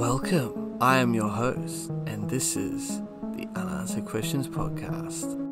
Welcome. I am your host, and this is the Unanswered Questions Podcast.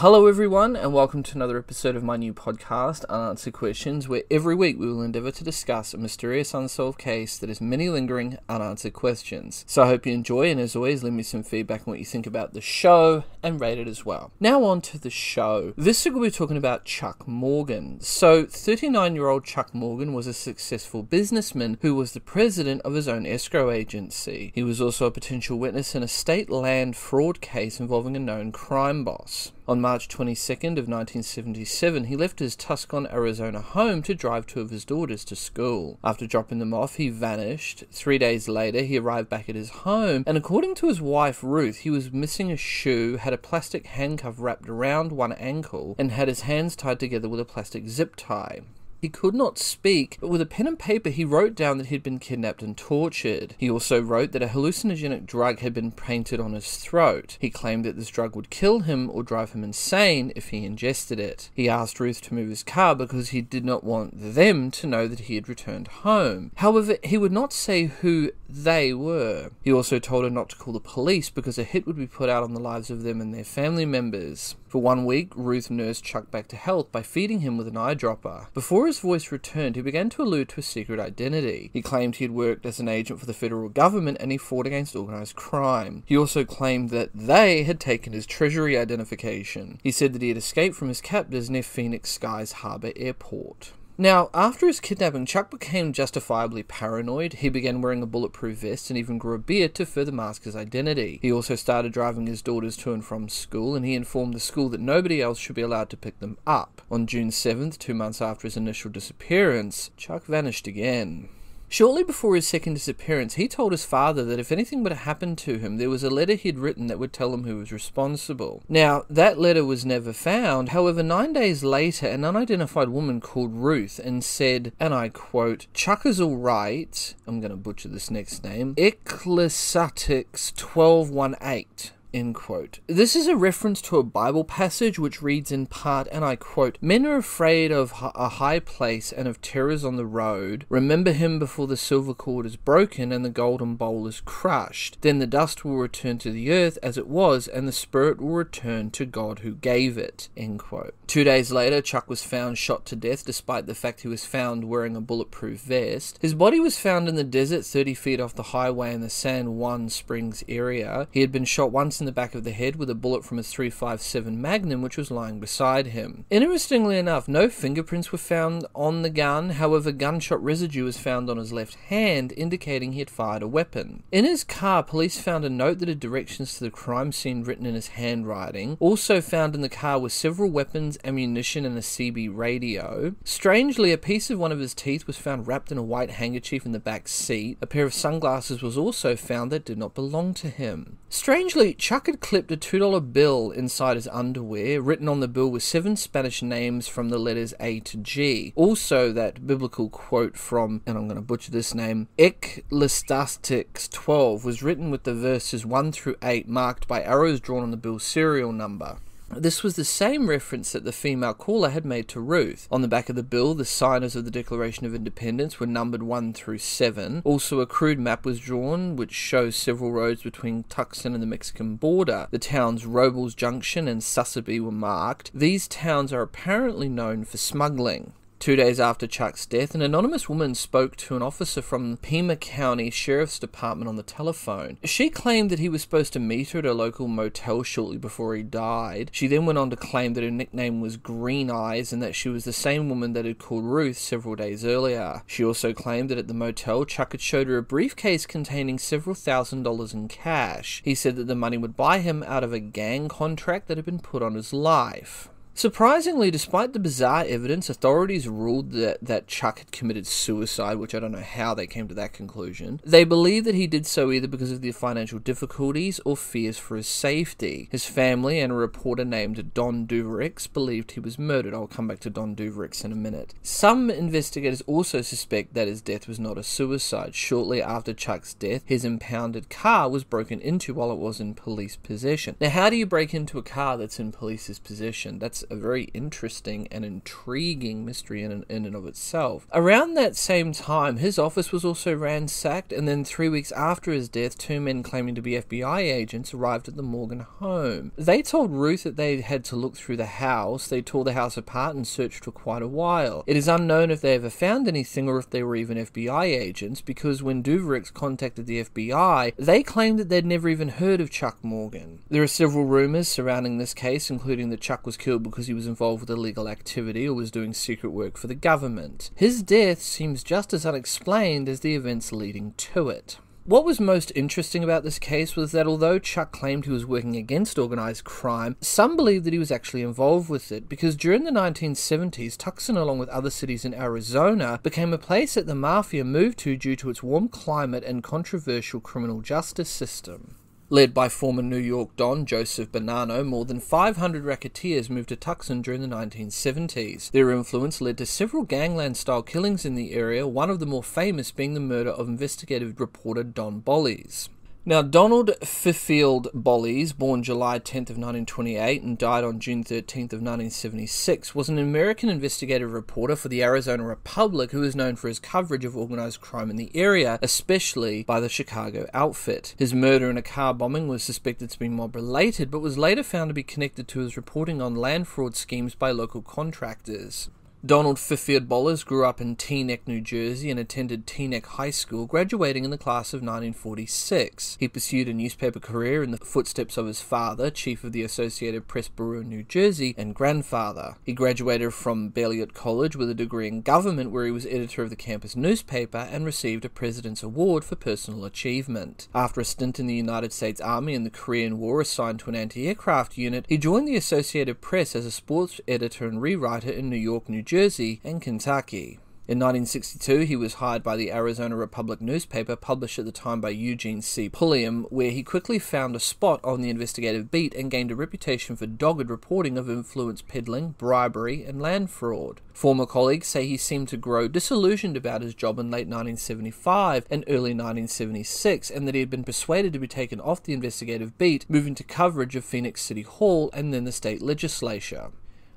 Hello, everyone, and welcome to another episode of my new podcast, Unanswered Questions, where every week we will endeavour to discuss a mysterious unsolved case that has many lingering unanswered questions. So I hope you enjoy, and as always, leave me some feedback on what you think about the show and rate it as well. Now, on to the show. This week we'll be talking about Chuck Morgan. So, 39 year old Chuck Morgan was a successful businessman who was the president of his own escrow agency. He was also a potential witness in a state land fraud case involving a known crime boss. On March 22nd of 1977, he left his Tucson, Arizona home to drive two of his daughters to school. After dropping them off, he vanished. Three days later, he arrived back at his home, and according to his wife Ruth, he was missing a shoe, had a plastic handcuff wrapped around one ankle, and had his hands tied together with a plastic zip tie. He could not speak, but with a pen and paper he wrote down that he'd been kidnapped and tortured. He also wrote that a hallucinogenic drug had been painted on his throat. He claimed that this drug would kill him or drive him insane if he ingested it. He asked Ruth to move his car because he did not want them to know that he had returned home. However, he would not say who they were. He also told her not to call the police because a hit would be put out on the lives of them and their family members. For one week, Ruth nursed Chuck back to health by feeding him with an eyedropper. Before his voice returned, he began to allude to a secret identity. He claimed he had worked as an agent for the federal government and he fought against organized crime. He also claimed that they had taken his treasury identification. He said that he had escaped from his captors near Phoenix Skies Harbor Airport. Now, after his kidnapping, Chuck became justifiably paranoid. He began wearing a bulletproof vest and even grew a beard to further mask his identity. He also started driving his daughters to and from school, and he informed the school that nobody else should be allowed to pick them up. On June 7th, two months after his initial disappearance, Chuck vanished again. Shortly before his second disappearance, he told his father that if anything were to happen to him, there was a letter he'd written that would tell him who was responsible. Now, that letter was never found. However, nine days later, an unidentified woman called Ruth and said, and I quote, Chuck is all right. I'm going to butcher this next name. Ecclesiastics 1218 End quote. This is a reference to a Bible passage which reads in part, and I quote, Men are afraid of a high place and of terrors on the road. Remember him before the silver cord is broken and the golden bowl is crushed. Then the dust will return to the earth as it was, and the spirit will return to God who gave it. End quote. Two days later, Chuck was found shot to death despite the fact he was found wearing a bulletproof vest. His body was found in the desert 30 feet off the highway in the San Juan Springs area. He had been shot once in the back of the head with a bullet from his 357 Magnum, which was lying beside him. Interestingly enough, no fingerprints were found on the gun, however, gunshot residue was found on his left hand, indicating he had fired a weapon. In his car, police found a note that had directions to the crime scene written in his handwriting. Also found in the car were several weapons, ammunition, and a CB radio. Strangely, a piece of one of his teeth was found wrapped in a white handkerchief in the back seat. A pair of sunglasses was also found that did not belong to him. Strangely, Chuck had clipped a $2 bill inside his underwear. Written on the bill were seven Spanish names from the letters A to G. Also, that biblical quote from, and I'm going to butcher this name, Ecclesiastics 12 was written with the verses 1 through 8 marked by arrows drawn on the bill's serial number. This was the same reference that the female caller had made to Ruth. On the back of the bill, the signers of the Declaration of Independence were numbered 1 through 7. Also, a crude map was drawn which shows several roads between Tucson and the Mexican border. The towns Robles Junction and Sasabe were marked. These towns are apparently known for smuggling. Two days after Chuck's death, an anonymous woman spoke to an officer from Pima County Sheriff's Department on the telephone. She claimed that he was supposed to meet her at a local motel shortly before he died. She then went on to claim that her nickname was Green Eyes and that she was the same woman that had called Ruth several days earlier. She also claimed that at the motel, Chuck had showed her a briefcase containing several thousand dollars in cash. He said that the money would buy him out of a gang contract that had been put on his life. Surprisingly, despite the bizarre evidence, authorities ruled that, that Chuck had committed suicide, which I don't know how they came to that conclusion. They believe that he did so either because of the financial difficulties or fears for his safety. His family and a reporter named Don Devereux believed he was murdered. I'll come back to Don Devereux in a minute. Some investigators also suspect that his death was not a suicide. Shortly after Chuck's death, his impounded car was broken into while it was in police possession. Now, how do you break into a car that's in police's possession? That's a very interesting and intriguing mystery in, in and of itself. Around that same time, his office was also ransacked, and then three weeks after his death, two men claiming to be FBI agents arrived at the Morgan home. They told Ruth that they had to look through the house. They tore the house apart and searched for quite a while. It is unknown if they ever found anything or if they were even FBI agents, because when Devereux contacted the FBI, they claimed that they'd never even heard of Chuck Morgan. There are several rumors surrounding this case, including that Chuck was killed because he was involved with illegal activity or was doing secret work for the government. His death seems just as unexplained as the events leading to it. What was most interesting about this case was that although Chuck claimed he was working against organised crime, some believed that he was actually involved with it because during the 1970s, Tucson, along with other cities in Arizona, became a place that the mafia moved to due to its warm climate and controversial criminal justice system. Led by former New York Don Joseph Bonanno, more than 500 racketeers moved to Tucson during the 1970s. Their influence led to several gangland style killings in the area, one of the more famous being the murder of investigative reporter Don Bolles. Now, Donald Fifield Bolles, born July 10th of 1928 and died on June 13th of 1976, was an American investigative reporter for the Arizona Republic who is known for his coverage of organized crime in the area, especially by the Chicago outfit. His murder in a car bombing was suspected to be mob related, but was later found to be connected to his reporting on land fraud schemes by local contractors. Donald Fifield Bolles grew up in Teaneck, New Jersey and attended Teaneck High School, graduating in the class of 1946. He pursued a newspaper career in the footsteps of his father, chief of the Associated Press Bureau in New Jersey, and grandfather. He graduated from Beloit College with a degree in government where he was editor of the campus newspaper and received a President's Award for personal achievement. After a stint in the United States Army in the Korean War assigned to an anti-aircraft unit, he joined the Associated Press as a sports editor and rewriter in New York, New Jersey, and Kentucky. In 1962, he was hired by the Arizona Republic newspaper, published at the time by Eugene C. Pulliam, where he quickly found a spot on the investigative beat and gained a reputation for dogged reporting of influence peddling, bribery, and land fraud. Former colleagues say he seemed to grow disillusioned about his job in late 1975 and early 1976, and that he had been persuaded to be taken off the investigative beat, moving to coverage of Phoenix City Hall and then the state legislature.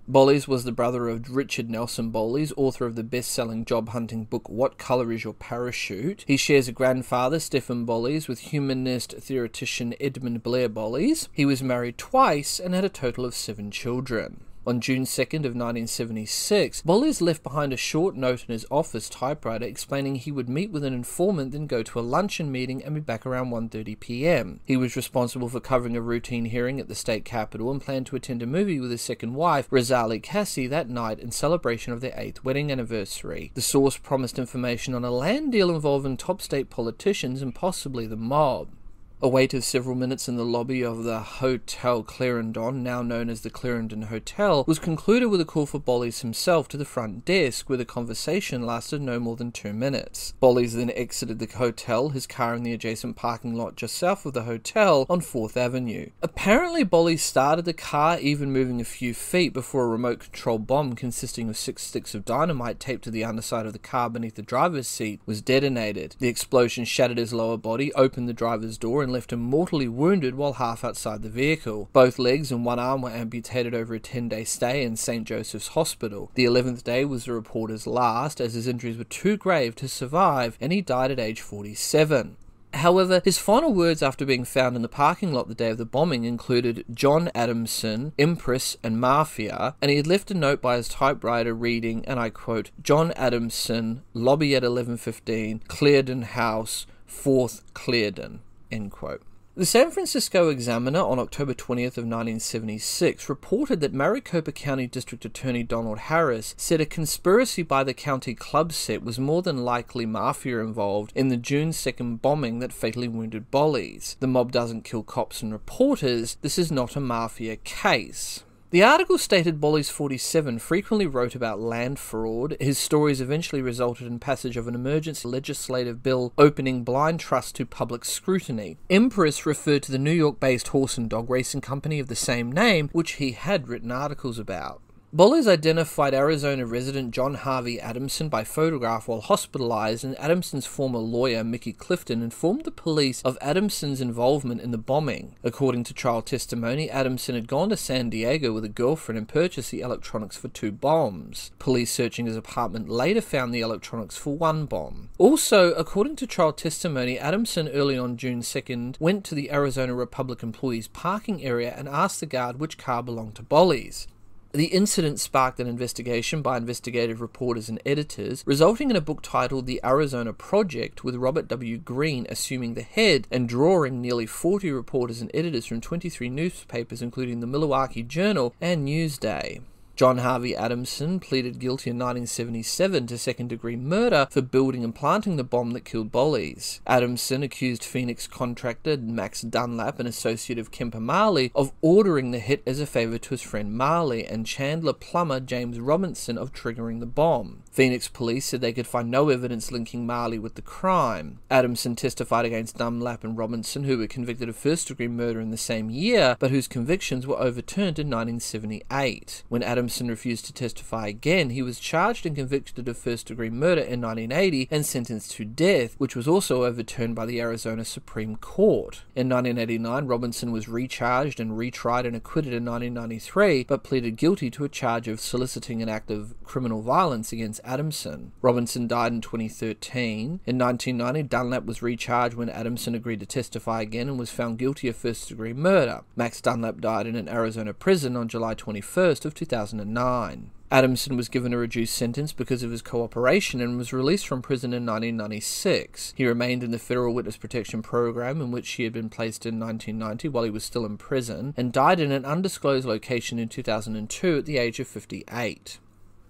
Bolles was the brother of Richard Nelson Bolles, author of the best selling job hunting book What Color Is Your Parachute? He shares a grandfather, Stephen Bolles, with humanist theoretician Edmund Blair Bolles. He was married twice and had a total of seven children. On June 2nd of 1976, Bolles left behind a short note in his office typewriter explaining he would meet with an informant, then go to a luncheon meeting and be back around 1:30 p.m. He was responsible for covering a routine hearing at the state capitol and planned to attend a movie with his second wife, Rosalie Cassie, that night in celebration of their eighth wedding anniversary. The source promised information on a land deal involving top state politicians and possibly the mob. A wait of several minutes in the lobby of the Hotel Clarendon, now known as the Clarendon Hotel, was concluded with a call for Bolles himself to the front desk, where the conversation lasted no more than two minutes. Bolles then exited the hotel, his car in the adjacent parking lot just south of the hotel on 4th Avenue. Apparently, Bolles started the car, even moving a few feet, before a remote control bomb consisting of six sticks of dynamite taped to the underside of the car beneath the driver's seat was detonated. The explosion shattered his lower body, opened the driver's door, and and left him mortally wounded while half outside the vehicle. Both legs and one arm were amputated over a 10 day stay in St. Joseph's Hospital. The 11th day was the reporter's last, as his injuries were too grave to survive, and he died at age 47. However, his final words after being found in the parking lot the day of the bombing included John Adamson, Emprise, and Mafia, and he had left a note by his typewriter reading, and I quote, John Adamson, lobby at 1115, Clarendon House, 4th Clarendon. End quote. The San Francisco Examiner on October 20th of 1976 reported that Maricopa County District Attorney Donald Harris said a conspiracy by the county club set was more than likely mafia involved in the June 2nd bombing that fatally wounded Bolles. The mob doesn't kill cops and reporters. This is not a mafia case. The article stated Bolles 47 frequently wrote about land fraud. His stories eventually resulted in passage of an emergency legislative bill opening blind trust to public scrutiny. Emprise referred to the New York based horse and dog racing company of the same name, which he had written articles about. Bolles identified Arizona resident John Harvey Adamson by photograph while hospitalized, and Adamson's former lawyer, Mickey Clifton, informed the police of Adamson's involvement in the bombing. According to trial testimony, Adamson had gone to San Diego with a girlfriend and purchased the electronics for two bombs. Police searching his apartment later found the electronics for one bomb. Also, according to trial testimony, Adamson early on June 2nd went to the Arizona Republic employees' parking area and asked the guard which car belonged to Bolles. The incident sparked an investigation by investigative reporters and editors, resulting in a book titled The Arizona Project, with Robert W. Greene assuming the head and drawing nearly 40 reporters and editors from 23 newspapers, including the Milwaukee Journal and Newsday. John Harvey Adamson pleaded guilty in 1977 to second degree murder for building and planting the bomb that killed Bolles. Adamson accused Phoenix contractor Max Dunlap, an associate of Kemper Marley, of ordering the hit as a favor to his friend Marley, and Chandler plumber James Robinson of triggering the bomb. Phoenix police said they could find no evidence linking Marley with the crime. Adamson testified against Dunlap and Robinson, who were convicted of first degree murder in the same year, but whose convictions were overturned in 1978. When Adamson Adamson refused to testify again, he was charged and convicted of first degree murder in 1980 and sentenced to death, which was also overturned by the Arizona Supreme Court. In 1989, Robinson was recharged and retried and acquitted in 1993, but pleaded guilty to a charge of soliciting an act of criminal violence against Adamson. Robinson died in 2013. In 1990, Dunlap was recharged when Adamson agreed to testify again and was found guilty of first degree murder. Max Dunlap died in an Arizona prison on July 21st of 2000. 2009. Adamson was given a reduced sentence because of his cooperation and was released from prison in 1996. He remained in the Federal Witness Protection Program, in which he had been placed in 1990 while he was still in prison, and died in an undisclosed location in 2002 at the age of 58.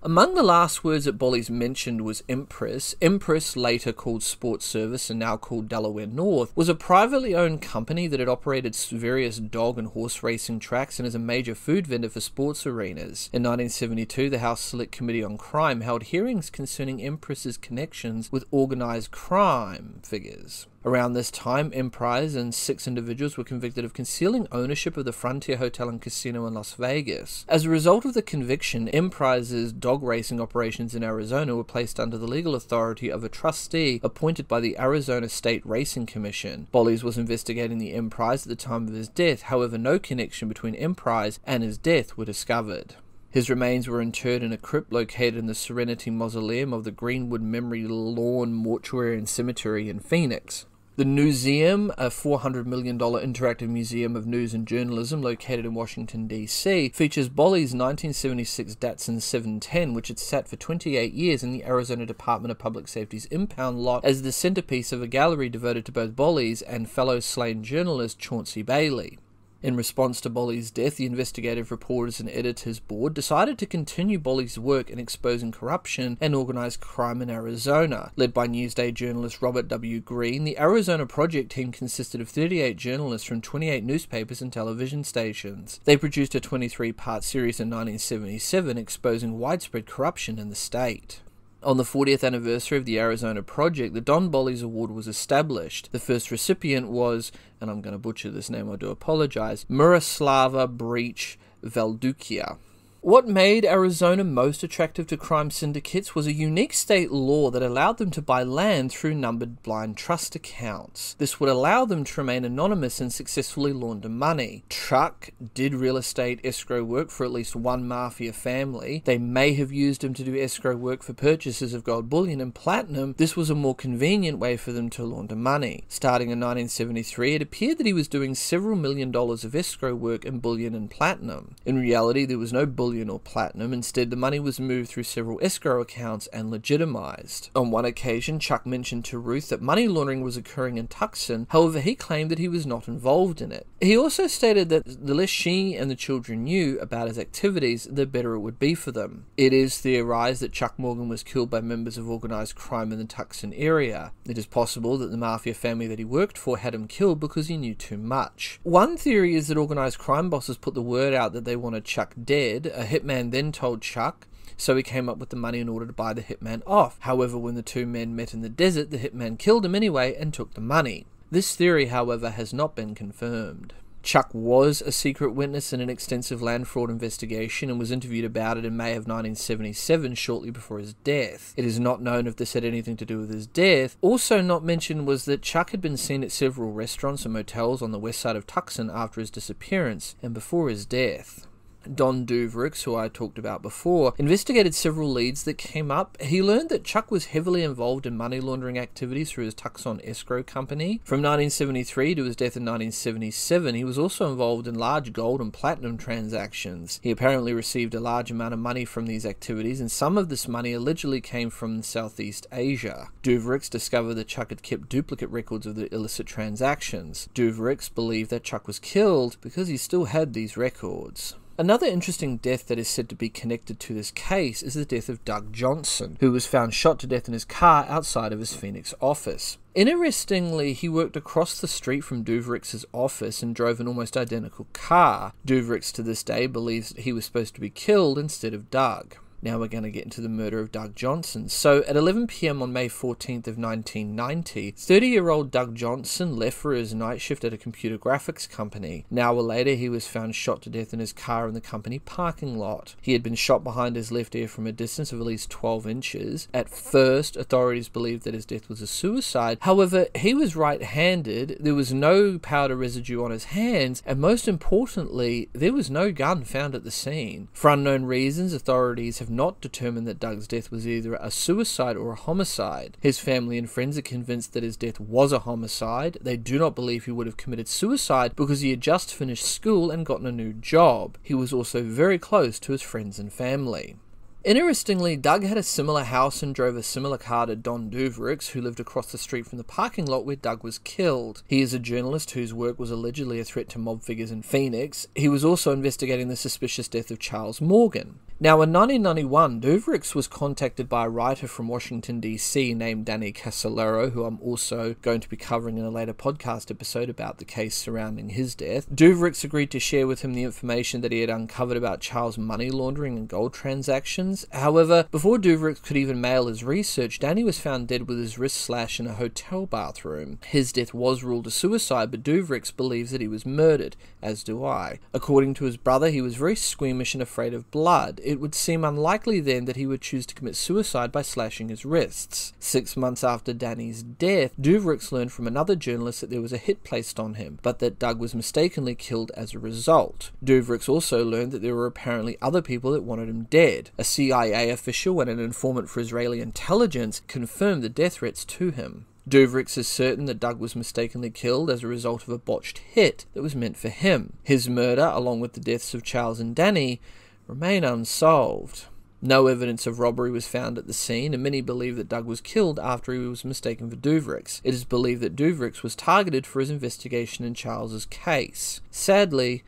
Among the last words that Bolles mentioned was Emprise. Emprise, later called Sports Service and now called Delaware North, was a privately owned company that had operated various dog and horse racing tracks and is a major food vendor for sports arenas. In 1972, the House Select Committee on Crime held hearings concerning Emprise's connections with organized crime figures. Around this time, Emprise and six individuals were convicted of concealing ownership of the Frontier Hotel and Casino in Las Vegas. As a result of the conviction, Emprise's dog racing operations in Arizona were placed under the legal authority of a trustee appointed by the Arizona State Racing Commission. Bolles was investigating the Emprise at the time of his death, however, no connection between Emprise and his death were discovered. His remains were interred in a crypt located in the Serenity Mausoleum of the Greenwood Memory Lawn Mortuary and Cemetery in Phoenix. The Newseum, a $400 million interactive museum of news and journalism located in Washington, D.C., features Bolles' 1976 Datsun 710, which had sat for 28 years in the Arizona Department of Public Safety's impound lot as the centerpiece of a gallery devoted to both Bolles and fellow slain journalist Chauncey Bailey. In response to Bolles' death, the Investigative Reporters and Editors Board decided to continue Bolles' work in exposing corruption and organized crime in Arizona. Led by Newsday journalist Robert W. Greene, the Arizona Project team consisted of 38 journalists from 28 newspapers and television stations. They produced a 23 part series in 1977 exposing widespread corruption in the state. On the 40th anniversary of the Arizona Project, the Don Bolles Award was established. The first recipient was, and I'm going to butcher this name, I do apologize, Miroslava Breach Valdukia. What made Arizona most attractive to crime syndicates was a unique state law that allowed them to buy land through numbered blind trust accounts. This would allow them to remain anonymous and successfully launder money. Chuck did real estate escrow work for at least one mafia family. They may have used him to do escrow work for purchases of gold bullion and platinum. This was a more convenient way for them to launder money. Starting in 1973, it appeared that he was doing several million dollars of escrow work in bullion and platinum. In reality, there was no bullion bullion or platinum. Instead, the money was moved through several escrow accounts and legitimized. On one occasion, Chuck mentioned to Ruth that money laundering was occurring in Tucson, however, he claimed that he was not involved in it. He also stated that the less she and the children knew about his activities, the better it would be for them. It is theorized that Chuck Morgan was killed by members of organized crime in the Tucson area. It is possible that the mafia family that he worked for had him killed because he knew too much. One theory is that organized crime bosses put the word out that they wanted Chuck dead, a hitman then told Chuck, so he came up with the money in order to buy the hitman off. However, when the two men met in the desert, the hitman killed him anyway and took the money. This theory, however, has not been confirmed. Chuck was a secret witness in an extensive land fraud investigation and was interviewed about it in May of 1977, shortly before his death. It is not known if this had anything to do with his death. Also, not mentioned was that Chuck had been seen at several restaurants and motels on the west side of Tucson after his disappearance and before his death. Don Devereux, who I talked about before, investigated several leads that came up. He learned that Chuck was heavily involved in money laundering activities through his Tucson Escrow Company. From 1973 to his death in 1977, he was also involved in large gold and platinum transactions. He apparently received a large amount of money from these activities, and some of this money allegedly came from Southeast Asia. Devereux discovered that Chuck had kept duplicate records of the illicit transactions. Devereux believed that Chuck was killed because he still had these records. Another interesting death that is said to be connected to this case is the death of Doug Johnson, who was found shot to death in his car outside of his Phoenix office. Interestingly, he worked across the street from Devereux's office and drove an almost identical car. Devereux to this day believes that he was supposed to be killed instead of Doug. Now we're going to get into the murder of Doug Johnson. So at 11 pm on May 14th of 1990, 30-year-old Doug Johnson left for his night shift at a computer graphics company. An hour later, he was found shot to death in his car in the company parking lot. He had been shot behind his left ear from a distance of at least 12 inches. At first, authorities believed that his death was a suicide. However, he was right-handed. There was no powder residue on his hands, and most importantly, there was no gun found at the scene. For unknown reasons, authorities have not determined that Doug's death was either a suicide or a homicide. His family and friends are convinced that his death was a homicide. They do not believe he would have committed suicide because he had just finished school and gotten a new job. He was also very close to his friends and family. Interestingly, Doug had a similar house and drove a similar car to Don Devereux, who lived across the street from the parking lot where Doug was killed. He is a journalist whose work was allegedly a threat to mob figures in Phoenix. He was also investigating the suspicious death of Charles Morgan. Now, in 1991, Devereux was contacted by a writer from Washington, D.C. named Danny Casolaro, who I'm also going to be covering in a later podcast episode about the case surrounding his death. Devereux agreed to share with him the information that he had uncovered about Charles' money laundering and gold transactions. However, before Devereux could even mail his research, Danny was found dead with his wrist slashed in a hotel bathroom. His death was ruled a suicide, but Devereux believes that he was murdered, as do I. According to his brother, he was very squeamish and afraid of blood it would seem unlikely then that he would choose to commit suicide by slashing his wrists. Six months after Danny's death, Devereux learned from another journalist that there was a hit placed on him, but that Doug was mistakenly killed as a result. Devereux also learned that there were apparently other people that wanted him dead. A CIA official and an informant for Israeli intelligence confirmed the death threats to him. Devereux is certain that Doug was mistakenly killed as a result of a botched hit that was meant for him. His murder, along with the deaths of Charles and Danny, remain unsolved. No evidence of robbery was found at the scene, and many believe that Doug was killed after he was mistaken for Devereux. It is believed that Devereux was targeted for his investigation in Charles's case. Sadly,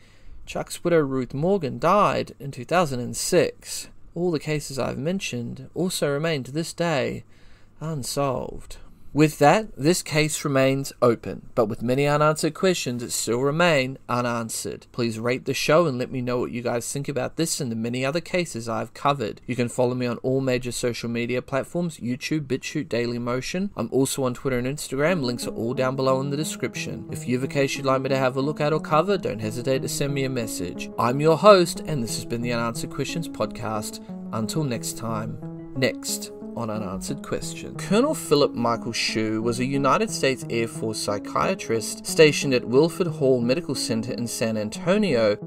Chuck's widow Ruth Morgan died in 2006. All the cases I've mentioned also remain to this day unsolved. With that, this case remains open, but with many unanswered questions that still remain unanswered. Please rate the show and let me know what you guys think about this and the many other cases I've covered. You can follow me on all major social media platforms YouTube, BitChute, Dailymotion. I'm also on Twitter and Instagram. Links are all down below in the description. If you have a case you'd like me to have a look at or cover, don't hesitate to send me a message. I'm your host, and this has been the Unanswered Questions Podcast. Until next time, next on Unanswered Question. Colonel Philip Michael Shue was a United States Air Force psychiatrist stationed at Wilford Hall Medical Center in San Antonio